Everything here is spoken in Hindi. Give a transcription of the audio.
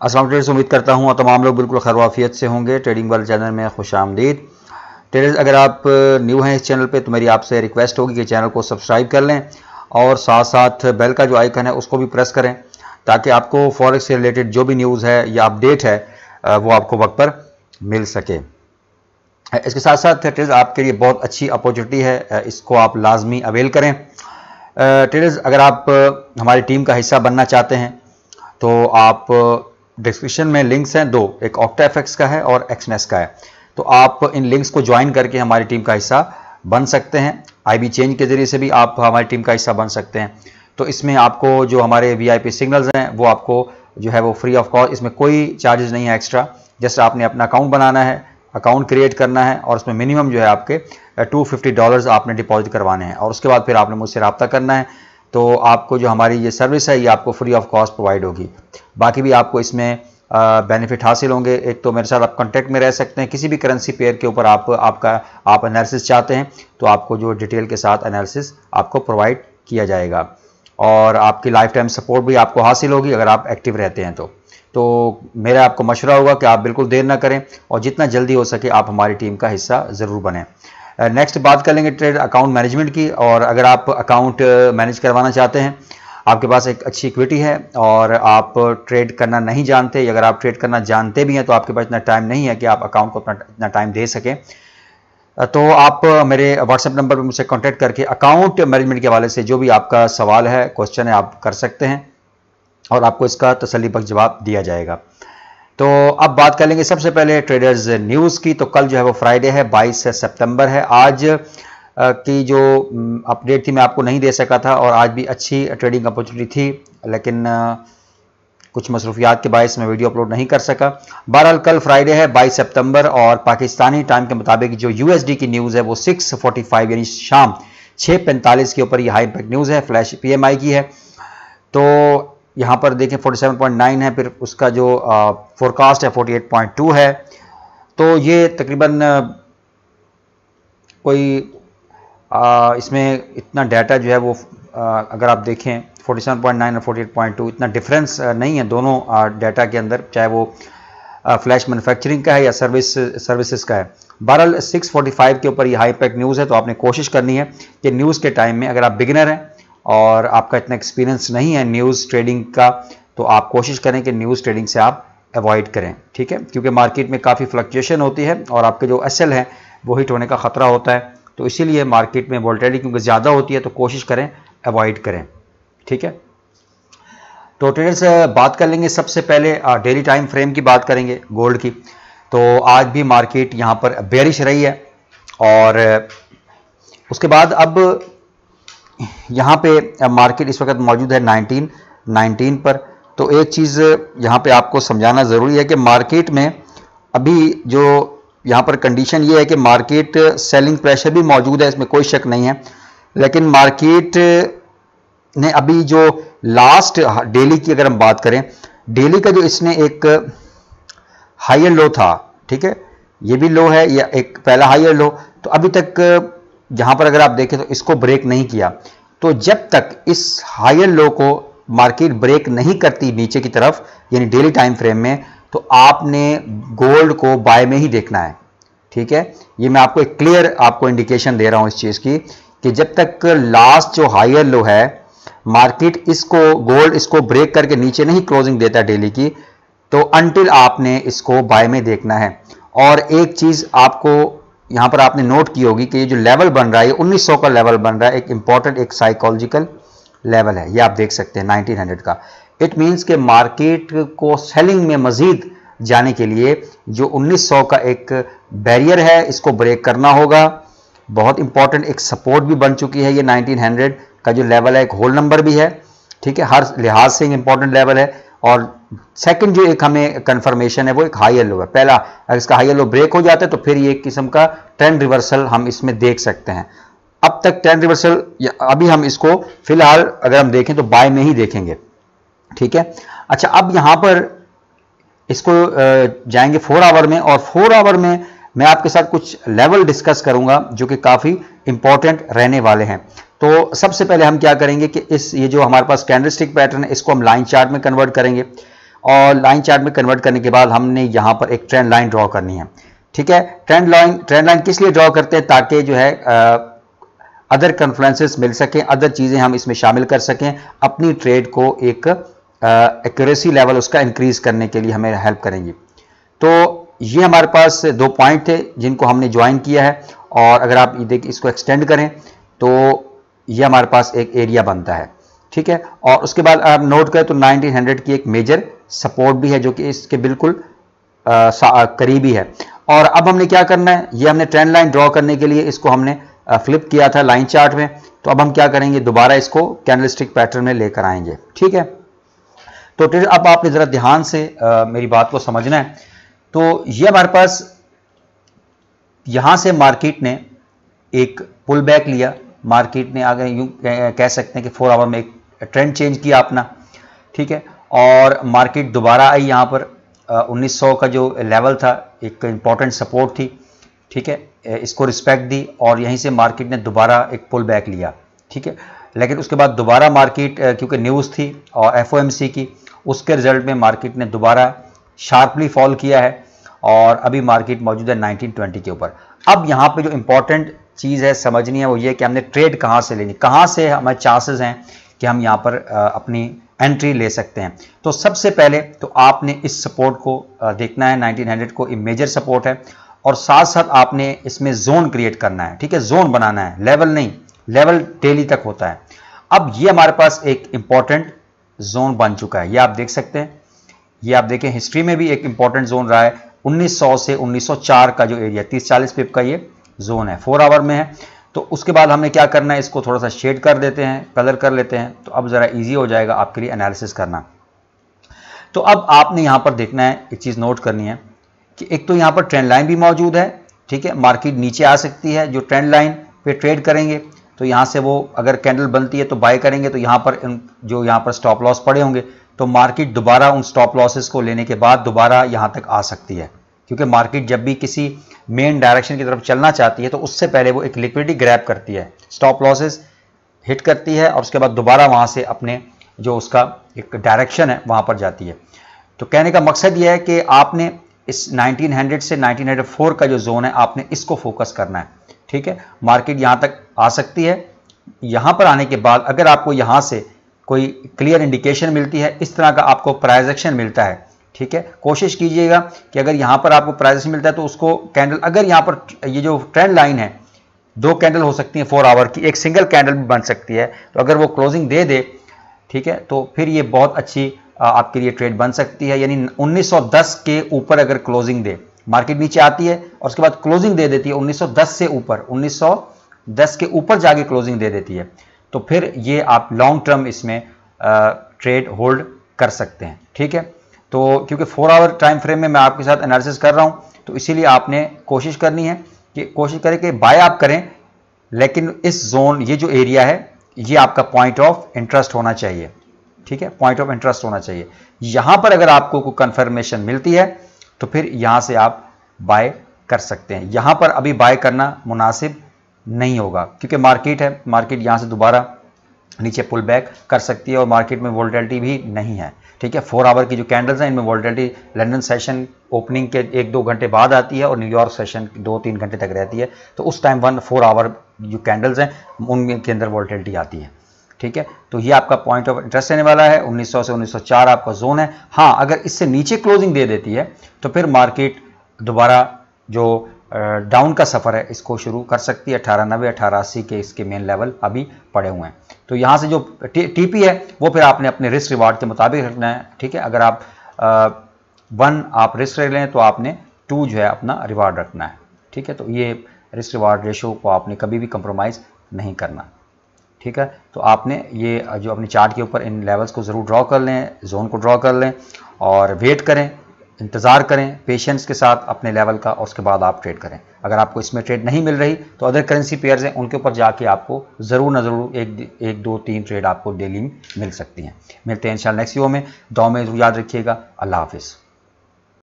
असलम ट्रेडर्स उम्मीद करता हूँ तमाम लोग बिल्कुल खरवाफियत से होंगे। ट्रेडिंग वर्ल्ड चैनल में खुश आमदीद। ट्रेडर्स अगर आप न्यू हैं इस चैनल पे तो मेरी आपसे रिक्वेस्ट होगी कि चैनल को सब्सक्राइब कर लें और साथ साथ बेल का जो आइकन है, उसको भी प्रेस करें ताकि आपको फॉरेक्स से रिलेटेड जो भी न्यूज़ है या अपडेट है वो आपको वक्त पर मिल सके। इसके साथ साथ ट्रेडर्स आपके लिए बहुत अच्छी अपॉर्चुनिटी है इसको आप लाजमी अवेल करें। ट्रेडर्स अगर आप हमारी टीम का हिस्सा बनना चाहते हैं तो आप डिस्क्रिप्शन में लिंक्स हैं, दो, एक ऑक्टा एफेक्स का है और एक्सनेस का है। तो आप इन लिंक्स को ज्वाइन करके हमारी टीम का हिस्सा बन सकते हैं। आईबी चेंज के ज़रिए से भी आप हमारी टीम का हिस्सा बन सकते हैं। तो इसमें आपको जो हमारे वीआईपी सिग्नल्स हैं, वो आपको जो है वो फ्री ऑफ़ कॉस्ट इसमें कोई चार्जेस नहीं है एक्स्ट्रा जस्ट आपने अपना अकाउंट बनाना है अकाउंट क्रिएट करना है और उसमें मिनिमम जो है आपके टू फिफ्टी डॉलर्स आपने डिपॉजिट करवाने हैं। और उसके बाद फिर आपने मुझसे रबता करना है। तो आपको जो हमारी ये सर्विस है, ये आपको फ्री ऑफ़ कॉस्ट प्रोवाइड होगी। बाकी भी आपको इसमें बेनिफिट हासिल होंगे। एक तो मेरे साथ आप कांटेक्ट में रह सकते हैं। किसी भी करेंसी पेयर के ऊपर आप, आपका, आप एनालिसिस चाहते हैं तो आपको जो डिटेल के साथ एनालिसिस आपको प्रोवाइड किया जाएगा। और आपकी लाइफ टाइम सपोर्ट भी आपको हासिल होगी अगर आप एक्टिव रहते हैं तो। तो मेरा आपको मशवरा होगा कि आप बिल्कुल देर ना करें और जितना जल्दी हो सके आप हमारी टीम का हिस्सा ज़रूर बने। नेक्स्ट बात कर लेंगे ट्रेड अकाउंट मैनेजमेंट की, और अगर आप अकाउंट मैनेज करवाना चाहते हैं, आपके पास एक अच्छी इक्विटी है, और आप ट्रेड करना नहीं जानते अगर आप ट्रेड करना जानते भी हैं तो आपके पास इतना टाइम नहीं है कि आप अकाउंट को अपना, इतना टाइम दे सकें। तो आप मेरे व्हाट्सएप नंबर पर मुझसे कांटेक्ट करके अकाउंट मैनेजमेंट के हवाले से जो भी आपका सवाल है क्वेश्चन है, आप कर सकते हैं, और आपको इसका तसली जवाब दिया जाएगा। तो अब बात कर लेंगे सबसे पहले ट्रेडर्स न्यूज़ की। तो कल जो है वो फ्राइडे है 22 सितंबर है। आज की जो अपडेट थी, मैं आपको नहीं दे सका था और आज भी अच्छी ट्रेडिंग अपॉर्चुनिटी थी, लेकिन कुछ मसरूफियात के बायस मैं वीडियो अपलोड नहीं कर सका। बहरहाल कल फ्राइडे है 22 सितंबर, और पाकिस्तानी टाइम के मुताबिक जो यूएसडी की न्यूज़ है वो 645 यानी शाम 6:45 के ऊपर ये हाई इम्पैक्ट न्यूज़ है फ्लैश पीएमआई की है। तो यहाँ पर देखें 47.9 है फिर उसका जो फोरकास्ट है 48.2 है। तो ये तकरीबन कोई आ, इसमें इतना डाटा जो है वो आ, अगर आप देखें 47.9 और 48.2 इतना डिफरेंस नहीं है दोनों डाटा के अंदर चाहे वो फ्लैश मैन्युफैक्चरिंग का है या सर्विस सर्विसेज़ का है। बहरहाल 645 के ऊपर ये हाई पैक न्यूज़ है तो आपने कोशिश करनी है कि न्यूज़ के टाइम में अगर आप बिगिनर हैं और आपका इतना एक्सपीरियंस नहीं है न्यूज़ ट्रेडिंग का तो आप कोशिश करें कि न्यूज़ ट्रेडिंग से आप अवॉइड करें, ठीक है? क्योंकि मार्केट में काफ़ी फ्लक्चुएशन होती है और आपके जो एस है, वो हिट होने का ख़तरा होता है। तो इसीलिए मार्केट में वोल्टेलिटी क्योंकि ज़्यादा होती है तो कोशिश करें अवॉइड करें, ठीक है? तो ट्रेडर्स बात कर लेंगे सबसे पहले डेली टाइम फ्रेम की बात करेंगे गोल्ड की। तो आज भी मार्केट यहाँ पर बेरिश रही है और उसके बाद अब यहाँ पे मार्केट इस वक्त मौजूद है 19 19 पर। तो एक चीज़, यहाँ पे आपको समझाना ज़रूरी है कि मार्केट में अभी जो यहाँ पर कंडीशन ये है कि मार्केट सेलिंग प्रेशर भी मौजूद है, इसमें कोई शक नहीं है। लेकिन मार्केट ने अभी जो लास्ट डेली की अगर हम बात करें डेली का जो इसने एक हायर लो था, ठीक है? ये भी लो है या एक पहला हायर लो तो अभी तक जहाँ पर अगर आप देखें तो इसको ब्रेक नहीं किया। तो जब तक इस हायर लो को मार्केट ब्रेक नहीं करती नीचे की तरफ़, यानी डेली टाइम फ्रेम में तो आपने गोल्ड को बाय में ही देखना है। ठीक है? ये मैं आपको एक क्लियर आपको इंडिकेशन दे रहा हूँ इस चीज़ की कि जब तक लास्ट जो हायर लो है मार्केट इसको गोल्ड इसको ब्रेक करके नीचे नहीं क्लोजिंग देता डेली की तो अनटिल आपने इसको बाय में देखना है। और एक चीज़ आपको यहाँ पर आपने नोट की होगी कि ये जो लेवल बन रहा है 1900 का लेवल बन रहा है, एक इंपॉर्टेंट एक साइकोलॉजिकल लेवल है। ये आप देख सकते हैं 1900 का। इट मींस के मार्केट को सेलिंग में मजीद जाने के लिए जो 1900 का एक बैरियर है, इसको ब्रेक करना होगा। बहुत इंपॉर्टेंट एक सपोर्ट भी बन चुकी है ये 1900 का जो लेवल है, एक होल नंबर भी है। ठीक है, हर लिहाज से इंपॉर्टेंट लेवल है। और सेकंड जो एक हमें कंफर्मेशन है, वो एक हाई लो है। पहला, अगर इसका हाई लो ब्रेक हो जाता है तो फिर ये एक किस्म का ट्रेंड रिवर्सल हम इसमें देख सकते हैं। अब तक ट्रेंड रिवर्सल अभी हम इसको फ़िलहाल अगर हम देखें तो बाय में ही देखेंगे। ठीक है? अच्छा अब यहाँ पर इसको जाएँगे फोर आवर में, और फोर आवर में मैं आपके साथ कुछ लेवल डिस्कस करूँगा, जो कि काफ़ी इंपॉर्टेंट रहने वाले हैं। तो सबसे पहले हम क्या करेंगे कि इस, ये जो हमारे पास कैंडलस्टिक पैटर्न है, इसको हम लाइन चार्ट में कन्वर्ट करेंगे। और लाइन चार्ट में कन्वर्ट करने के बाद हमने यहाँ पर एक ट्रेंड लाइन ड्रॉ करनी है। ठीक है? ट्रेंड लाइन ट्रेंड लाइन किस लिए ड्रॉ करते हैं ताकि जो है अदर कन्फ्लुएंसेस मिल सकें अदर चीज़ें हम इसमें शामिल कर सकें, अपनी ट्रेड को एक एक्यूरेसी लेवल उसका इंक्रीज करने के लिए हमें हेल्प करेंगी। तो ये हमारे पास दो पॉइंट थे जिनको हमने ज्वाइन किया है। और अगर आप देख, इसको एक्सटेंड करें तो ये हमारे पास एक एरिया बनता है ठीक है? और उसके बाद आप नोट करें तो 1900 की एक मेजर सपोर्ट भी है जो कि इसके बिल्कुल करीबी है। और अब हमने क्या करना है? ये हमने ट्रेंड लाइन ड्रॉ करने के लिए इसको हमने फ्लिप किया था लाइन चार्ट में। तो अब हम क्या करेंगे? दोबारा इसको कैंडलस्टिक पैटर्न में लेकर आएँगे ठीक है? तो अब आपने ज़रा ध्यान से आ, मेरी बात को समझना है। तो ये हमारे पास यहाँ से मार्केट ने एक पुल बैक लिया। मार्केट ने आगे यूँ कह सकते हैं कि फोर आवर में एक ट्रेंड चेंज किया अपना, ठीक है? और मार्केट दोबारा आई यहाँ पर 1900 का जो लेवल था, एक इंपॉर्टेंट सपोर्ट थी, ठीक है? इसको रिस्पेक्ट दी और यहीं से मार्केट ने दोबारा एक पुल बैक लिया, ठीक है? लेकिन उसके बाद दोबारा मार्केट क्योंकि न्यूज़ थी और FOMC की, उसके रिज़ल्ट में मार्केट ने दोबारा शार्पली फॉल किया है और अभी मार्केट मौजूद है 1920 के ऊपर। अब यहाँ पे जो इंपॉर्टेंट चीज़ है, समझनी है, वो ये कि हमने ट्रेड कहाँ से लेनी, कहाँ से हमारे चांसेस हैं कि हम यहाँ पर अपनी एंट्री ले सकते हैं। तो सबसे पहले तो आपने इस सपोर्ट को देखना है 1900 को एक मेजर सपोर्ट है और साथ साथ आपने इसमें जोन क्रिएट करना है, ठीक है? जोन बनाना है लेवल नहीं लेवल डेली तक होता है। अब ये हमारे पास एक इंपॉर्टेंट जोन बन चुका है। ये आप देख सकते हैं, ये आप देखें हिस्ट्री में भी एक इंपॉर्टेंट जोन रहा है 1900 से 1904 का जो एरिया 30-40 पिप का ये। जोन है फोर आवर में है। तो उसके बाद हमने क्या करना है, इसको थोड़ा सा शेड कर देते हैं कलर कर लेते हैं। तो अब ज़रा इजी हो जाएगा आपके लिए एनालिसिस करना। तो अब आपने यहाँ पर देखना है, एक चीज़ नोट करनी है कि एक तो यहाँ पर ट्रेंड लाइन भी मौजूद है, ठीक है? मार्केट नीचे आ सकती है, जो ट्रेंड लाइन पे ट्रेड करेंगे तो यहाँ से वो अगर कैंडल बनती है तो बाय करेंगे तो यहाँ पर जो यहाँ पर स्टॉप लॉस पड़े होंगे तो मार्केट दोबारा उन स्टॉप लॉसेस को लेने के बाद दोबारा यहाँ तक आ सकती है। क्योंकि मार्केट जब भी किसी मेन डायरेक्शन की तरफ़ चलना चाहती है तो उससे पहले वो एक लिक्विडिटी ग्रैप करती है। स्टॉप लॉसेस हिट करती है और उसके बाद दोबारा वहाँ से अपने जो उसका एक डायरेक्शन है, वहाँ पर जाती है। तो कहने का मकसद ये है कि आपने इस 1900 से 1904 का जो जोन है, आपने इसको फोकस करना है। ठीक है? मार्केट यहाँ तक आ सकती है। यहाँ पर आने के बाद अगर आपको यहाँ से कोई क्लियर इंडिकेशन मिलती है, इस तरह का आपको प्राइजेक्शन मिलता है ठीक है? कोशिश कीजिएगा कि अगर यहाँ पर आपको प्राइजेस मिलता है तो उसको कैंडल अगर यहाँ पर ये जो ट्रेंड लाइन है, दो कैंडल हो सकती है फोर आवर की, एक सिंगल कैंडल भी बन सकती है। तो अगर वो क्लोजिंग दे दे, ठीक है तो फिर ये बहुत अच्छी आपके लिए ट्रेड बन सकती है। यानी 1910 के ऊपर अगर क्लोजिंग दे मार्केट नीचे आती है, और उसके बाद क्लोजिंग दे देती है 1910 से ऊपर 1910 के ऊपर जाके क्लोजिंग दे देती है तो फिर ये आप लॉन्ग टर्म इसमें ट्रेड होल्ड कर सकते हैं, ठीक है? तो क्योंकि फोर आवर टाइम फ्रेम में मैं आपके साथ एनालिसिस कर रहा हूँ तो इसीलिए आपने कोशिश करनी है कि कोशिश करें कि बाय आप करें, लेकिन इस जोन ये जो एरिया है, ये आपका पॉइंट ऑफ़ इंटरेस्ट होना चाहिए। ठीक है? पॉइंट ऑफ़ इंटरेस्ट होना चाहिए। यहाँ पर अगर आपको कोई कंफर्मेशन मिलती है तो फिर यहाँ से आप बाय कर सकते हैं। यहाँ पर अभी बाय करना मुनासिब नहीं होगा, क्योंकि मार्केट है मार्केट यहाँ से दोबारा नीचे पुल बैक कर सकती है और मार्केट में वोल्टेलिटी भी नहीं है। ठीक है फोर आवर की जो कैंडल्स हैं, इनमें वोल्टेलिटी लंदन सेशन ओपनिंग के एक दो घंटे बाद आती है और न्यूयॉर्क सेशन दो तीन घंटे तक रहती है। तो उस टाइम वन फोर आवर जो कैंडल्स हैं, उनके अंदर वोल्टेलिटी आती है। ठीक है तो ये आपका पॉइंट ऑफ़ इंटरेस्ट रहने वाला है। 1900 से 1904 आपका जोन है। हाँ अगर इससे नीचे क्लोजिंग दे देती है तो फिर मार्केट दोबारा जो डाउन का सफ़र है, इसको शुरू कर सकती है, अठारह नब्बे, अठारह अस्सी के इसके मेन लेवल अभी पड़े हुए हैं। तो यहाँ से जो टी टीपी है, वो फिर आपने अपने रिस्क रिवार्ड के मुताबिक रखना है, ठीक है? अगर आप वन आप रिस्क रख लें तो आपने टू जो है अपना रिवार्ड रखना है, ठीक है? तो ये रिस्क रिवार्ड रेशो को आपने कभी भी कंप्रोमाइज़ नहीं करना, ठीक है? तो आपने ये जो अपने चार्ट के ऊपर इन लेवल्स को ज़रूर ड्रॉ कर लें जोन को ड्रॉ कर लें और वेट करें। इंतज़ार करें पेशेंस के साथ अपने लेवल का, और उसके बाद आप ट्रेड करें। अगर आपको इसमें ट्रेड नहीं मिल रही तो अदर करेंसी पेयर्स हैं, उनके ऊपर जाके आपको ज़रूर ना ज़रूर एक एक, दो, तीन ट्रेड आपको डेली मिल सकती हैं। मिलते हैं इंशाल्लाह नेक्स्ट वीडियो में। दो में याद रखिएगा। अल्लाह हाफिज़।